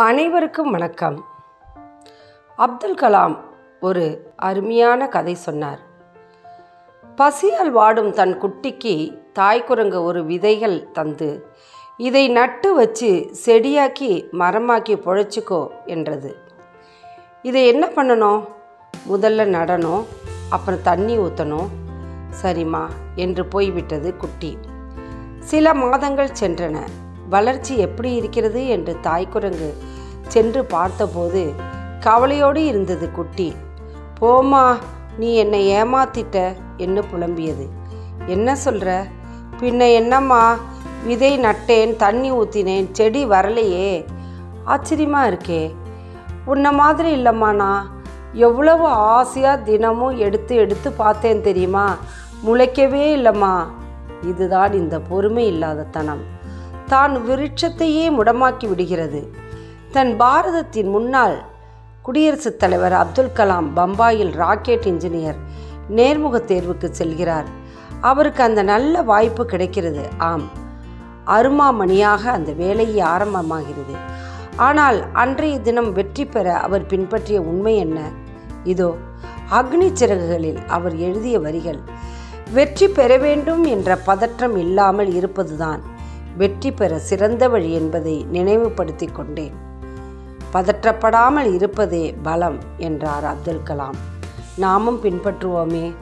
அனைவருக்கும் வணக்கம். அப்துல் கலாம் ஒரு அருமையான கதை சொன்னார். பசியால் வாடும் தன் குட்டிக்கு தாய் குரங்கு ஒரு விதைகள் தந்து இதை நட்டு வச்சு செடியாக்கி மரமாக்கி பொழைச்சிக்கோ என்றது. இதை என்ன பண்ணணும்? முதல்ல நடணும் அப்புறம் தண்ணி ஊற்றணும் சரிம்மா என்று போய்விட்டது குட்டி. சில மாதங்கள் சென்றன. வளர்ச்சி எப்படி இருக்கிறது என்று தாய்க்குரங்கு சென்று பார்த்தபோது கவலையோடு இருந்தது குட்டி. போமா நீ என்னை ஏமாத்திட்ட என்று புலம்பியது. என்ன சொல்கிற பின்ன என்னம்மா? விதை நட்டேன் தண்ணி ஊற்றினேன் செடி வரலையே. ஆச்சரியமாக இருக்கே. உன்னை மாதிரி இல்லைம்மா நான். எவ்வளவு ஆசையாக தினமும் எடுத்து எடுத்து பார்த்தேன் தெரியுமா? முளைக்கவே இல்லைம்மா. இதுதான் இந்த பொறுமை இல்லாத தனம். தான் விருட்சத்தையே முடமாக்கி விடுகிறது. தன் பாரதத்தின் முன்னாள் குடியரசுத் தலைவர் அப்துல் கலாம் பம்பாயில் ராக்கெட் இன்ஜினியர் நேர்முக தேர்வுக்கு செல்கிறார். அவருக்கு அந்த நல்ல வாய்ப்பு கிடைக்கிறது. ஆம் அருமாமணியாக அந்த வேலையே ஆரம்பமாகிறது. ஆனால் அன்றைய தினம் வெற்றி பெற அவர் பின்பற்றிய உண்மை என்ன? இதோ அக்னி சிறகுகளில் அவர் எழுதிய வரிகள் வெற்றி பெற வேண்டும் என்ற பதற்றம் இல்லாமல் இருப்பதுதான். வெற்றி பெற சிறந்த வழி என்பதை நினைவுபடுத்தி கொண்டேன். பதற்றப்படாமல் இருப்பதே பலம் என்றார் அப்துல் கலாம். நாமும் பின்பற்றுவோமே.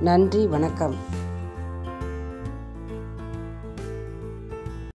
நன்றி வணக்கம்.